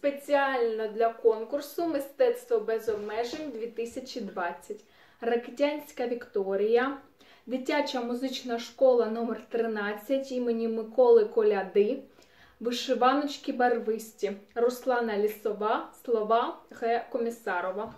спеціально для конкурсу Мистецтво без обмежень 2020. Ракитянська Вікторія, дитяча музична школа номер 13 імені Миколи Коляди, вишиваночки барвисті, Руслана Лісова, слова Г. Комісарова.